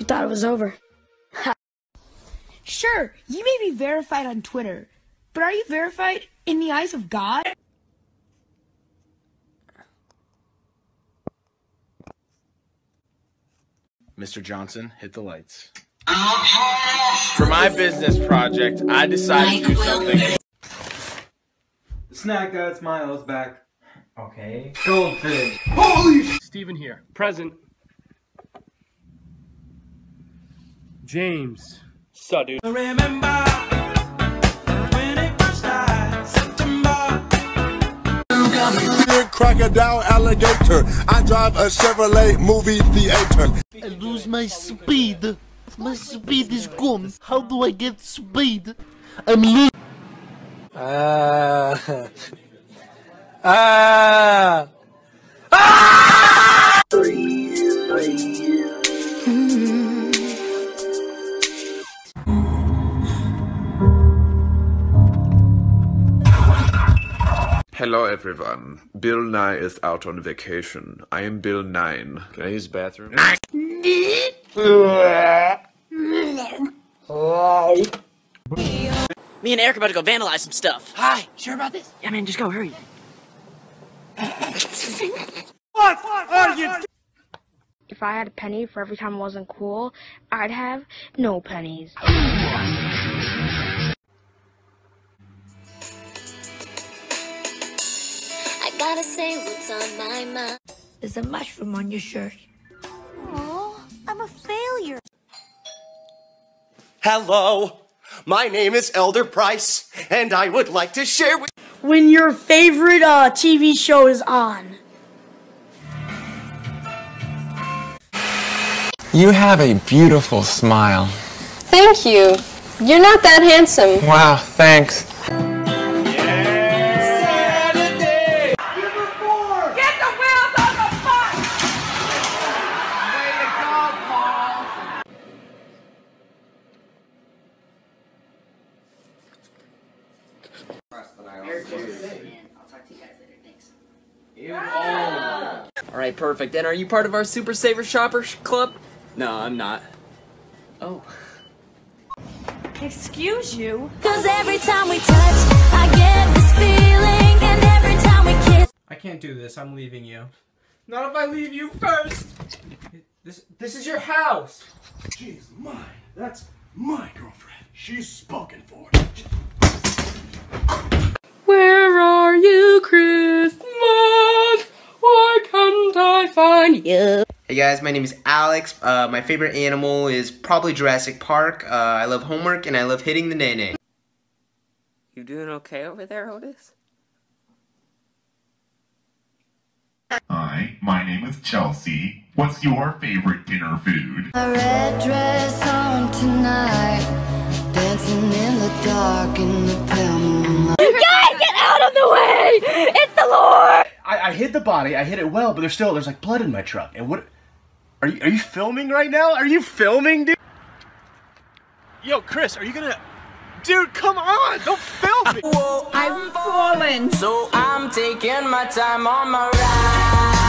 You thought it was over. Sure, you may be verified on Twitter, but are you verified in the eyes of God? Mr. Johnson, hit the lights. For my business project, I decided to do something. Snack that smiles back. Okay. Goldfish. Holy Steven here. Present. James. So, dude. Crocodile alligator. I drive a Chevrolet movie theater. I lose my speed. My speed is gone. How do I get speed? I'm losing. Ah. ah. Hello everyone. Bill Nye is out on vacation. I am Bill Nine. Can I use the bathroom? Me and Aaron are about to go vandalize some stuff. Hi, sure about this? Yeah, man, just go, hurry. what are you If I had a penny for every time I wasn't cool, I'd have no pennies. Gotta say what's on my mind. There's a mushroom on your shirt. Oh, I'm a failure. Hello, my name is Elder Price, and I would like to share with When your favorite uh, TV show is on. You have a beautiful smile. Thank you. You're not that handsome. Wow, thanks. Alright, perfect. And are you part of our Super Saver Shoppers Club? No, I'm not. Oh. Excuse you? Cause every time we touch, I get this feeling, and every time we kiss. I can't do this. I'm leaving you. Not if I leave you first. This this is your house. She's mine. That's my girlfriend. She's spoken for. You? Hey guys, my name is Alex. Uh, my favorite animal is probably Jurassic Park. Uh, I love homework and I love hitting the nene. You doing okay over there, Otis? Hi, my name is Chelsea. What's your favorite dinner food? A red dress on tonight, dancing in the dark in the pale moonlight. You guys get out of the way! It's the Lord! I, I hit the body, I hit it well, but there's still there's like blood in my truck. And what are you are you filming right now? Are you filming, dude? Yo, Chris, are you gonna Dude, come on! Don't film me! Whoa, I'm falling. So I'm taking my time on my ride.